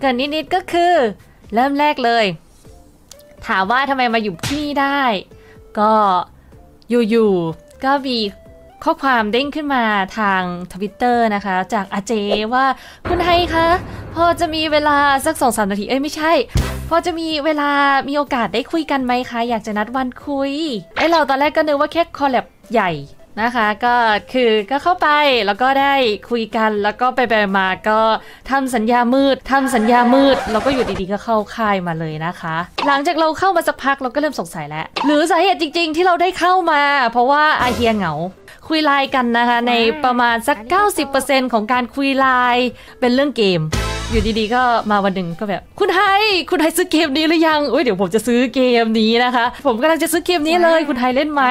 เกริ่นนิดๆก็คือ เริ่มแรกเลย ถามว่าทำไมมาอยู่ที่นี่ได้ ก็อยู่ๆก็มีข้อความเด้งขึ้นมาทางทวิตเตอร์นะคะ จากอาเจว่าคุณไฮคะพอจะมีเวลาสักสองสามนาที เอ้ยไม่ใช่ พอจะมีเวลามีโอกาสได้คุยกันไหมคะ อยากจะนัดวันคุยไอเราตอนแรกก็นึกว่าแค่ collab ใหญ่ นะคะก็คือก็เข้าไปแล้วก็ได้คุยกันแล้วก็ไปไปมาก็ทำสัญญามืดทำสัญญามืด แล้วก็อยู่ดีๆก็เข้าค่ายมาเลยนะคะ หลังจากเราเข้ามาสักพักเราก็เริ่มสงสัยแล้ว หรือสาเหตุจริง ๆ ที่เราได้เข้ามา เพราะว่าอาเฮียเหงา คุยไลน์กันนะคะ ในประมาณสัก 90%ของการคุยไลน์เป็นเรื่องเกม อยู่ดีๆก็มาวันหนึ่งก็แบบ คุณไฮคุณไฮซื้อเกมนี้หรือยังเอ้ยเดี๋ยวผมจะซื้อเกมนี้นะคะ ผมกำลังจะซื้อเกมนี้เลยคุณไฮเล่นไหม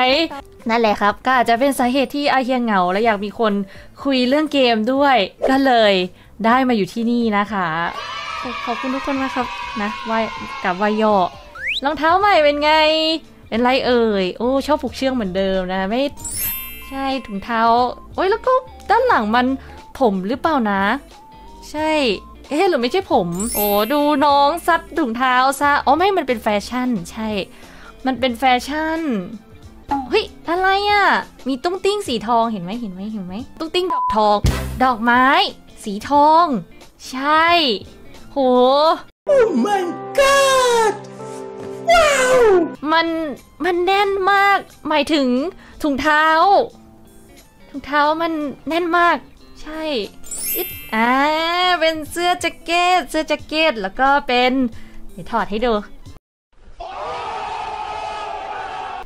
นั่นแหละครับ ก็อาจจะเป็นสาเหตุที่อาเฮียเหงา และอยากมีคนคุยเรื่องเกมด้วย ก็เลยได้มาอยู่ที่นี่นะคะ ขอบขอบคุณทุกคนมากครับนะไหวกับไหวย่อรองเท้าใหม่เป็นไง เป็นไรเอ่ยโอ้ชอบผูกเชือกเหมือนเดิมนะไม่ใช่ถุงเท้า โอ้ยแล้วก็ด้านหลังมันผมหรือเปล่านะ ใช่ เอ๊ะหรือไม่ใช่ผม โอ้ดูน้องซัดถุงเท้าซะอ๋อไม่มันเป็นแฟชั่น ใช่ มันเป็นแฟชั่นเฮ้ยอะไรอะ่ะ มีตุ้งติ้งสีทองเห็นไหมเห็นไหมเห็นไหมตุ้งติ้งดอกทอง ดอกไม้ สีทอง ใช่ โห Oh my god! Wow! มันมันแน่นมาก หมายถึงถุงเท้า ถุงเท้ามันแน่นมาก ใช่อิดอ่าเป็นเสื้อแจ็คเก็ตเสื้อแจ็คเก็ตแล้วก็เป็นเดี๋ยวถอดให้ดู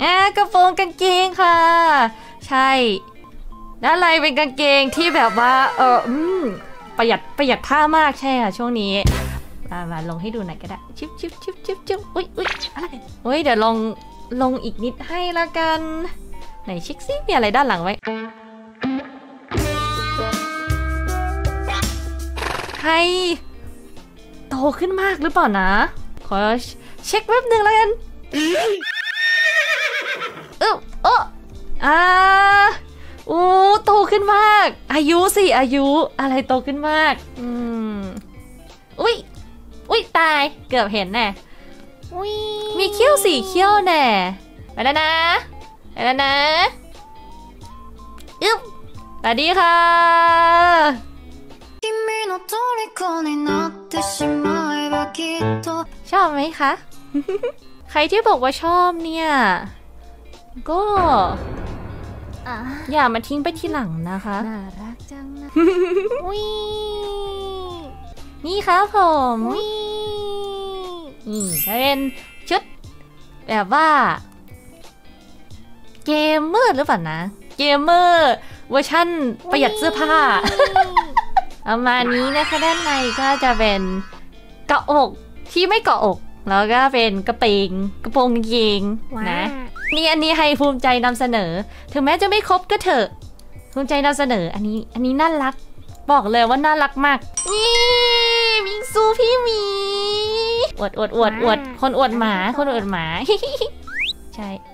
อ่ากระโปรงกางเกงค่ะ ใช่แล้วอะไรเป็นกางเกงที่แบบว่าเอออืมประหยัดประหยัดผ้ามากใช่ค่ะช่วงนี้มามาลงให้ดูหน่อยก็ได้ชิบชิบชิบชิบชิบอุ้ยอุ้ยอะไรเฮ้ยเดี๋ยวลองลงอีกนิดให้ละกันไหนชิคซี่มีอะไรด้านหลังไว้ คร โตขึ้นมากหรือเปล่านะ ขอเช็คแป๊บหนึ่งแล้วกันเออเอออ่าอู้โตขึ้นมาก อายุสิอายุอะไรโตขึ้นมาก อืมอุ้ยอุ้ยตายเกือบเห็นแน่อุ้ยมีเขี้ยวสี่เขี้ยวแน่ไปแล้วนะไปแล้วนะอึ๊บสวัสดีค่ะ ชอบไหมคะ ใครที่บอกว่าชอบเนี่ย ก็อะอย่ามาทิ้งไปทีหลังนะคะ น่ารักจังนะวินี่ครับผมวินี่จะเป็นชุด แบบว่า เกมเมอร์หรือเปล่านะ เกมเมอร์เวอร์ชั่นประหยัดเสื้อผ้า ประมาณนี้นะคะด้านในก็จะเป็นเกาะอกที่ไม่เกาะอก แล้วก็เป็นกระเปงกระโปรงกางเกงนะนี่อันนี้ให้ภูมิใจนำเสนอ ถึงแม้จะไม่ครบก็เถอะ ภูมิใจนำเสนอ อันนี้อันนี้น่ารัก บอกเลยว่าน่ารักมาก นี่มิงซูพี่หมีอวดอวดอวดอวดคนอวดหมาคนอวดหมาใช่ Oh.